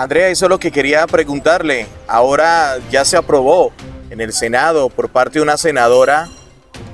Andrea, eso es lo que quería preguntarle. Ahora ya se aprobó en el Senado por parte de una senadora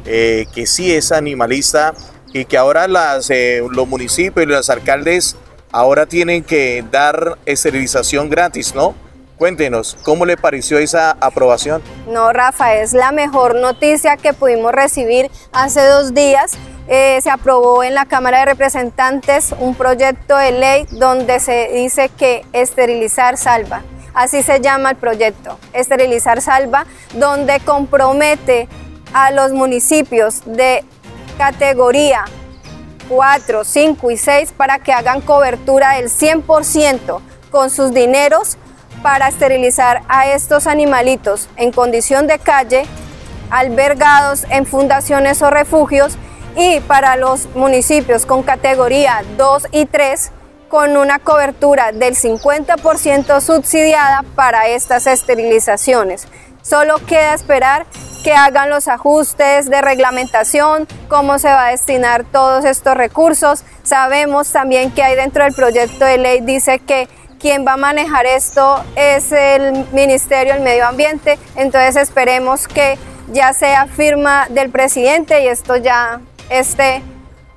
eh, que sí es animalista y que ahora las, eh, los municipios y los alcaldes ahora tienen que dar esterilización gratis, ¿no? Cuéntenos, ¿cómo le pareció esa aprobación? No, Rafa, es la mejor noticia que pudimos recibir hace dos días. Eh, se aprobó en la Cámara de Representantes un proyecto de ley donde se dice que esterilizar salva. Así se llama el proyecto, esterilizar salva, donde compromete a los municipios de categoría 4, 5 y 6 para que hagan cobertura del 100% con sus dineros para esterilizar a estos animalitos en condición de calle, albergados en fundaciones o refugios y para los municipios con categoría 2 y 3 con una cobertura del 50% subsidiada para estas esterilizaciones. Solo queda esperar que hagan los ajustes de reglamentación, cómo se va a destinar todos estos recursos. Sabemos también que hay dentro del proyecto de ley, dice que quien va a manejar esto es el Ministerio del Medio Ambiente, entonces esperemos que ya sea firma del presidente y esto ya esté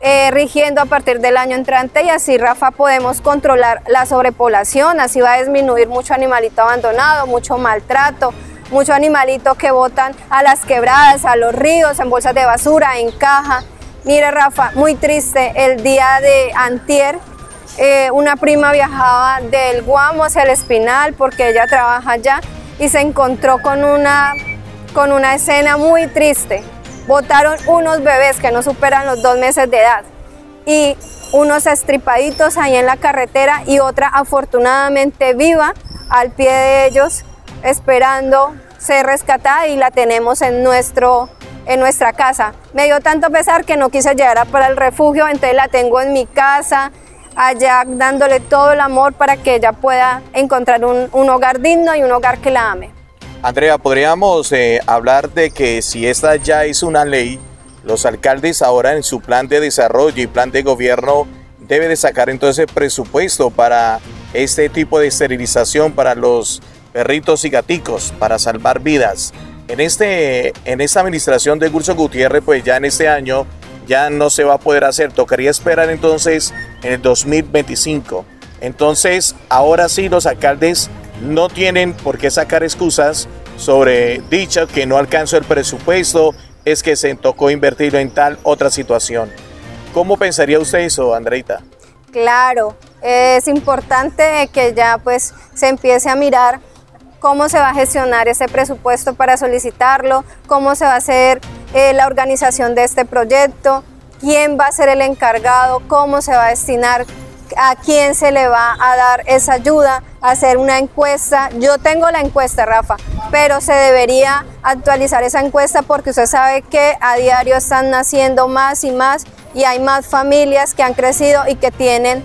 eh, rigiendo a partir del año entrante y así, Rafa, podemos controlar la sobrepoblación, así va a disminuir mucho animalito abandonado, mucho maltrato, mucho animalito que botan a las quebradas, a los ríos, en bolsas de basura, en caja. Mire Rafa, muy triste, el día de antier, eh, una prima viajaba del Guamo hacia el Espinal porque ella trabaja allá y se encontró con una, con una escena muy triste. Botaron unos bebés que no superan los dos meses de edad y unos estripaditos ahí en la carretera y otra afortunadamente viva al pie de ellos esperando ser rescatada y la tenemos en, nuestro, en nuestra casa. Me dio tanto pesar que no quise llegar para el refugio, entonces la tengo en mi casa, allá dándole todo el amor para que ella pueda encontrar un, hogar digno y un hogar que la ame. Andrea, podríamos eh, hablar de que si esta ya es una ley, los alcaldes ahora en su plan de desarrollo y plan de gobierno debe de sacar entonces presupuesto para este tipo de esterilización para los perritos y gaticos para salvar vidas. En, este, en esta administración de Curso Gutiérrez, pues ya en este año ya no se va a poder hacer. Tocaría esperar entonces en el 2025. Entonces, ahora sí los alcaldes no tienen por qué sacar excusas sobre dicho que no alcanzó el presupuesto, es que se tocó invertirlo en tal otra situación. ¿Cómo pensaría usted eso, Andreita? Claro, es importante que ya pues se empiece a mirar cómo se va a gestionar ese presupuesto para solicitarlo, cómo se va a hacer eh, la organización de este proyecto, quién va a ser el encargado, cómo se va a destinar, a quién se le va a dar esa ayuda, hacer una encuesta. Yo tengo la encuesta, Rafa, pero se debería actualizar esa encuesta porque usted sabe que a diario están naciendo más y más y hay más familias que han crecido y que tienen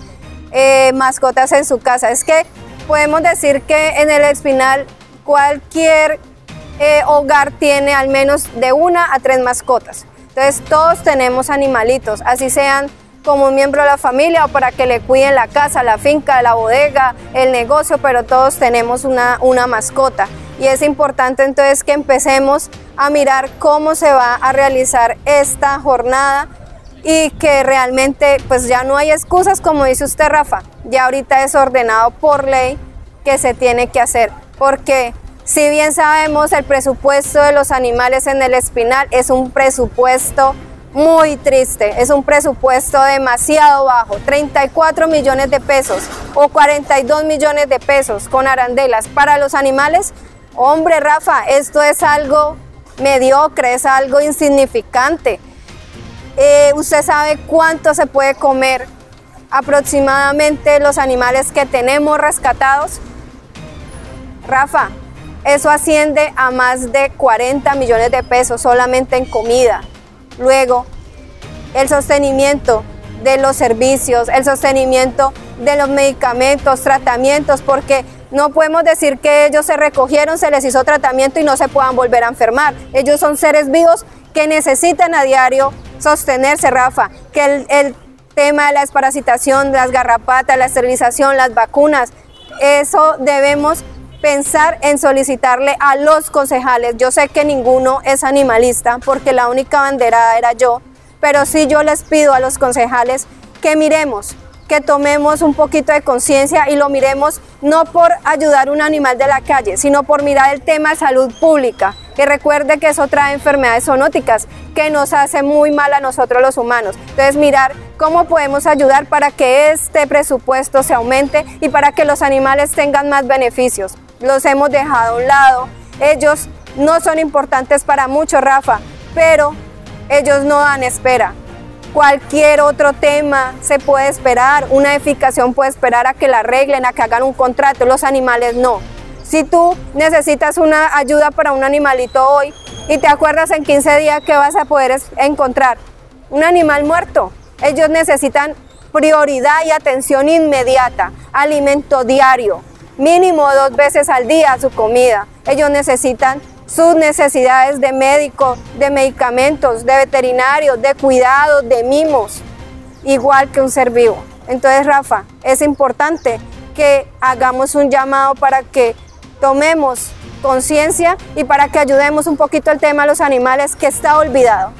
eh, mascotas en su casa. Es que podemos decir que en el Espinal cualquier eh, hogar tiene al menos de una a tres mascotas. Entonces todos tenemos animalitos, así sean como un miembro de la familia o para que le cuiden la casa, la finca, la bodega, el negocio, pero todos tenemos una, una mascota. Y es importante entonces que empecemos a mirar cómo se va a realizar esta jornada y que realmente pues ya no hay excusas como dice usted Rafa, ya ahorita es ordenado por ley que se tiene que hacer, porque si bien sabemos el presupuesto de los animales en el espinal es un presupuesto muy triste, es un presupuesto demasiado bajo, 34 millones de pesos o 42 millones de pesos con arandelas para los animales, hombre Rafa, esto es algo mediocre, es algo insignificante. Eh, ¿Usted sabe cuánto se puede comer aproximadamente los animales que tenemos rescatados? Rafa, eso asciende a más de 40 millones de pesos solamente en comida. Luego, el sostenimiento de los servicios, el sostenimiento de los medicamentos, tratamientos, porque no podemos decir que ellos se recogieron, se les hizo tratamiento y no se puedan volver a enfermar. Ellos son seres vivos que necesitan a diario sostenerse, Rafa, que el, tema de la desparasitación, las garrapatas, la esterilización, las vacunas, eso debemos pensar en solicitarle a los concejales. Yo sé que ninguno es animalista porque la única banderada era yo, pero sí yo les pido a los concejales que miremos, que tomemos un poquito de conciencia y lo miremos no por ayudar a un animal de la calle, sino por mirar el tema de salud pública, que recuerde que eso trae enfermedades zoonóticas que nos hace muy mal a nosotros los humanos. Entonces mirar cómo podemos ayudar para que este presupuesto se aumente y para que los animales tengan más beneficios. Los hemos dejado a un lado, ellos no son importantes para mucho, Rafa, pero ellos no dan espera. Cualquier otro tema se puede esperar, una edificación puede esperar a que la arreglen, a que hagan un contrato, los animales no. Si tú necesitas una ayuda para un animalito hoy y te acuerdas en 15 días que vas a poder encontrar un animal muerto, ellos necesitan prioridad y atención inmediata, alimento diario, mínimo dos veces al día su comida. Ellos necesitan sus necesidades de médico, de medicamentos, de veterinarios, de cuidados, de mimos, igual que un ser vivo. Entonces, Rafa, es importante que hagamos un llamado para que tomemos conciencia y para que ayudemos un poquito el tema de los animales que está olvidado.